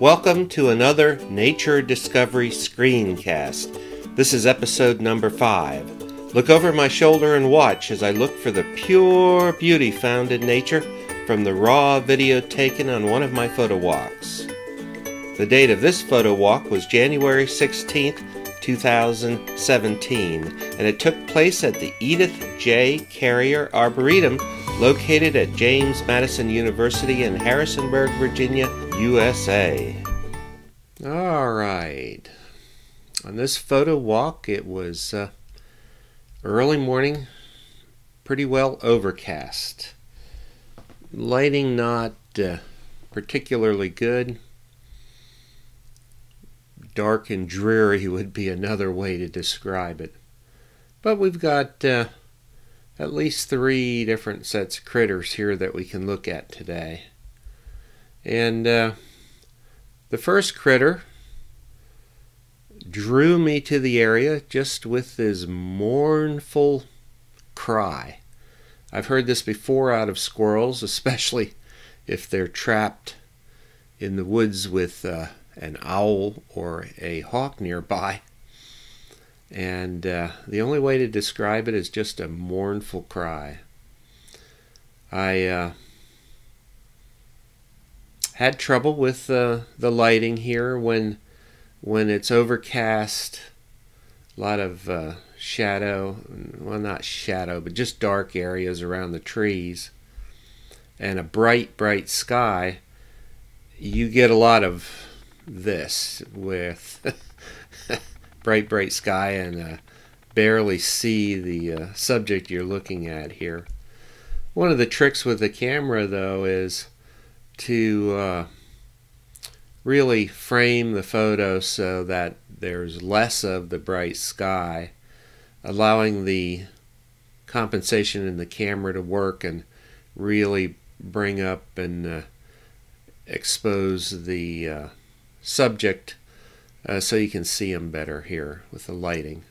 Welcome to another Nature Discovery screencast. This is episode number five. Look over my shoulder and watch as I look for the pure beauty found in nature from the raw video taken on one of my photo walks. The date of this photo walk was January 16th, 2017, and it took place at the Edith J. Carrier Arboretum located at James Madison University in Harrisonburg, Virginia, USA. All right. On this photo walk, it was uh, early morning, pretty well overcast. Lighting not uh, particularly good. Dark and dreary would be another way to describe it. But we've got uh, at least three different sets of critters here that we can look at today. And uh, the first critter drew me to the area just with his mournful cry. I've heard this before out of squirrels, especially if they're trapped in the woods with uh, an owl or a hawk nearby. And uh, the only way to describe it is just a mournful cry. I uh, had trouble with uh, the lighting here when when it's overcast. A lot of uh, shadow, well, not shadow, but just dark areas around the trees, and a bright, bright sky. You get a lot of this with bright, bright sky and uh, barely see the uh, subject you're looking at here. One of the tricks with the camera, though, is to uh, really frame the photo so that there's less of the bright sky, allowing the compensation in the camera to work and really bring up and uh, expose the uh, subject uh, so you can see them better here with the lighting.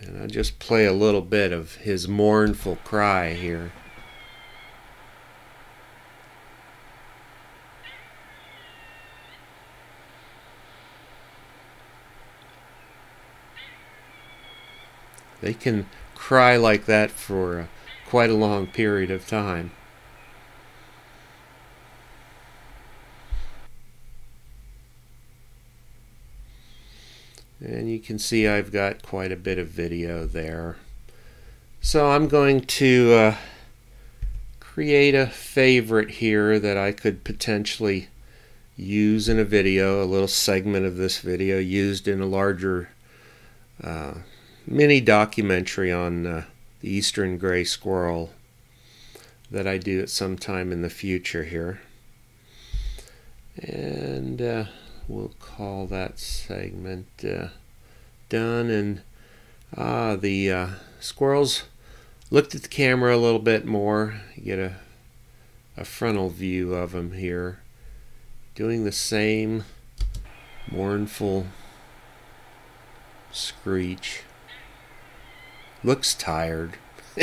And I'll just play a little bit of his mournful cry here. They can cry like that for uh, quite a long period of time. And you can see I've got quite a bit of video there. So I'm going to uh, create a favorite here that I could potentially use in a video, a little segment of this video used in a larger uh, mini documentary on uh, the eastern gray squirrel that I do at some time in the future here. And uh, we'll call that segment uh, done. And ah, the uh, squirrels looked at the camera a little bit more. You get a, a frontal view of them here. Doing the same mournful screech. Looks tired.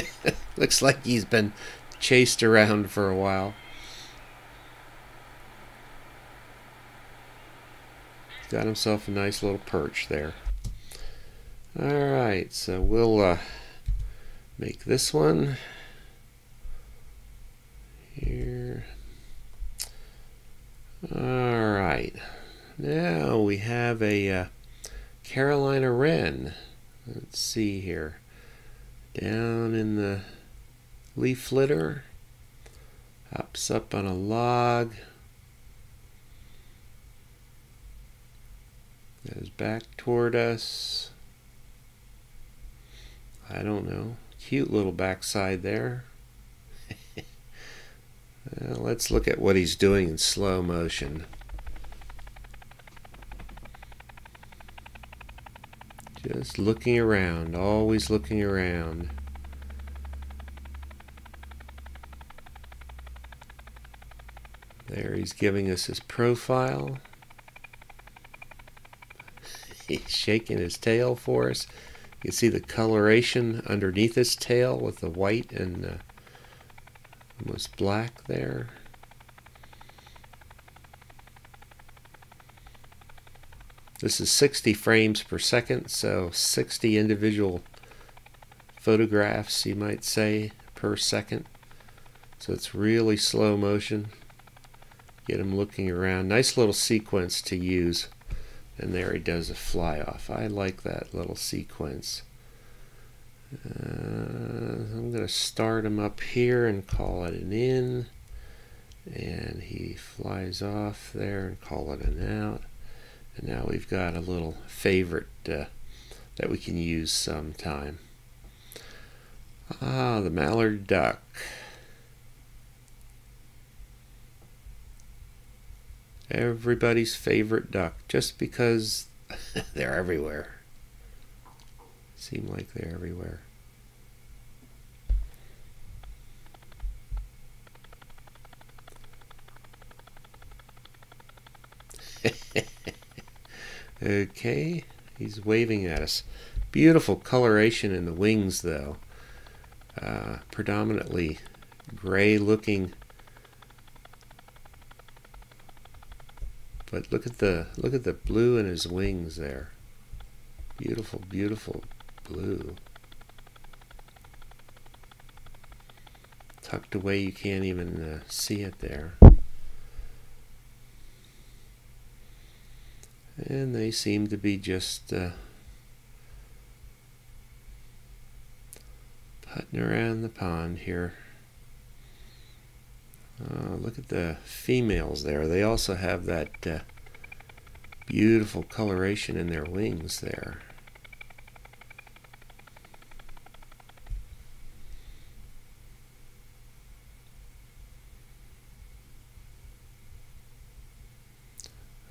Looks like he's been chased around for a while. Got himself a nice little perch there. Alright, so we'll uh, make this one here. Alright, now we have a uh, Carolina wren. Let's see here down in the leaf litter, hops up on a log, goes back toward us. I don't know, cute little backside there. well, let's look at what he's doing in slow motion. Just looking around, always looking around. There he's giving us his profile. He's shaking his tail for us. You can see the coloration underneath his tail with the white and uh, almost black there. This is 60 frames per second, so 60 individual photographs, you might say, per second. So it's really slow motion. Get him looking around. Nice little sequence to use. And there he does a fly off. I like that little sequence. Uh, I'm going to start him up here and call it an in. And he flies off there and call it an out. And now we've got a little favorite uh, that we can use sometime. Ah, the mallard duck. Everybody's favorite duck, just because they're everywhere. Seem like they're everywhere. okay, he's waving at us. Beautiful coloration in the wings, though. Uh, predominantly gray looking but look at the look at the blue in his wings there beautiful beautiful blue tucked away you can't even uh, see it there and they seem to be just uh, putting around the pond here. Uh, look at the females there. They also have that uh, beautiful coloration in their wings there.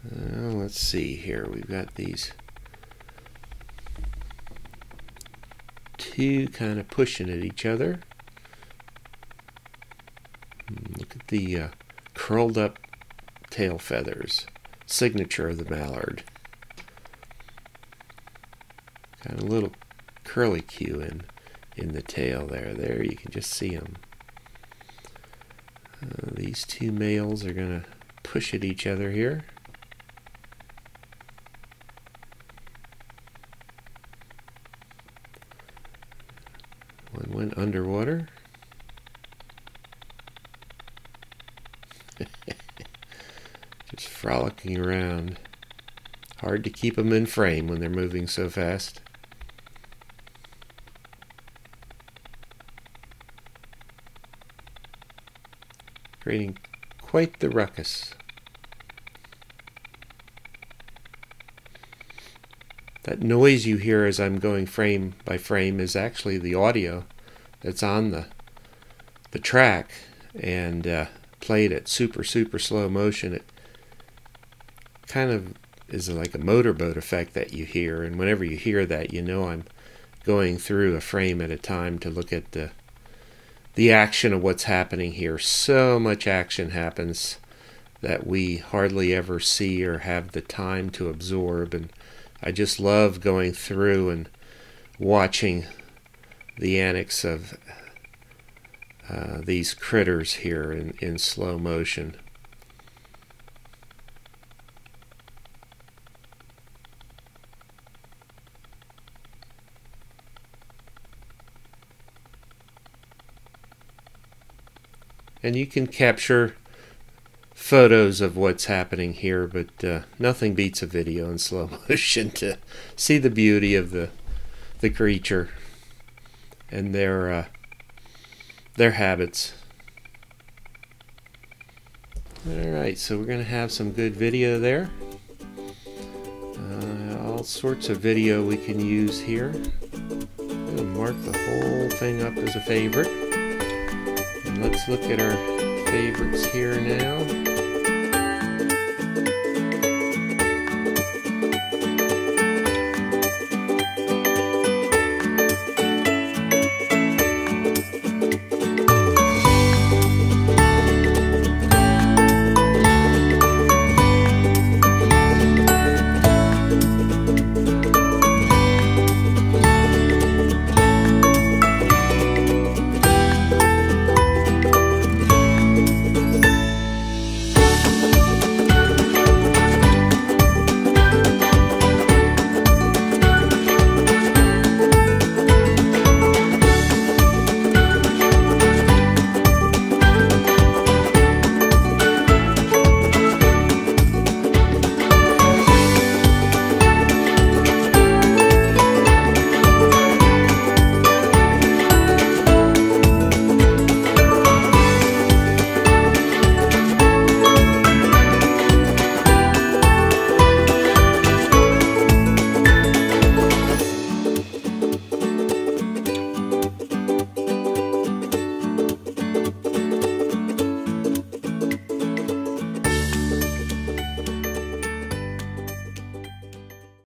Uh, let's see here. We've got these two kind of pushing at each other. Hmm, look at the uh, curled up tail feathers, signature of the mallard. Got a little curly cue in, in the tail there. There you can just see them. Uh, these two males are going to push at each other here. One went underwater. Just frolicking around. Hard to keep them in frame when they're moving so fast. Creating quite the ruckus. That noise you hear as I'm going frame by frame is actually the audio that's on the the track and uh, played at super super slow motion. It kind of is like a motorboat effect that you hear, and whenever you hear that, you know I'm going through a frame at a time to look at the the action of what's happening here. So much action happens that we hardly ever see or have the time to absorb and I just love going through and watching the annex of uh, these critters here in, in slow motion. And you can capture photos of what's happening here, but uh, nothing beats a video in slow motion to see the beauty of the the creature and their uh, their habits. All right, so we're going to have some good video there. Uh, all sorts of video we can use here. Mark the whole thing up as a favorite. Let's look at our favorites here now.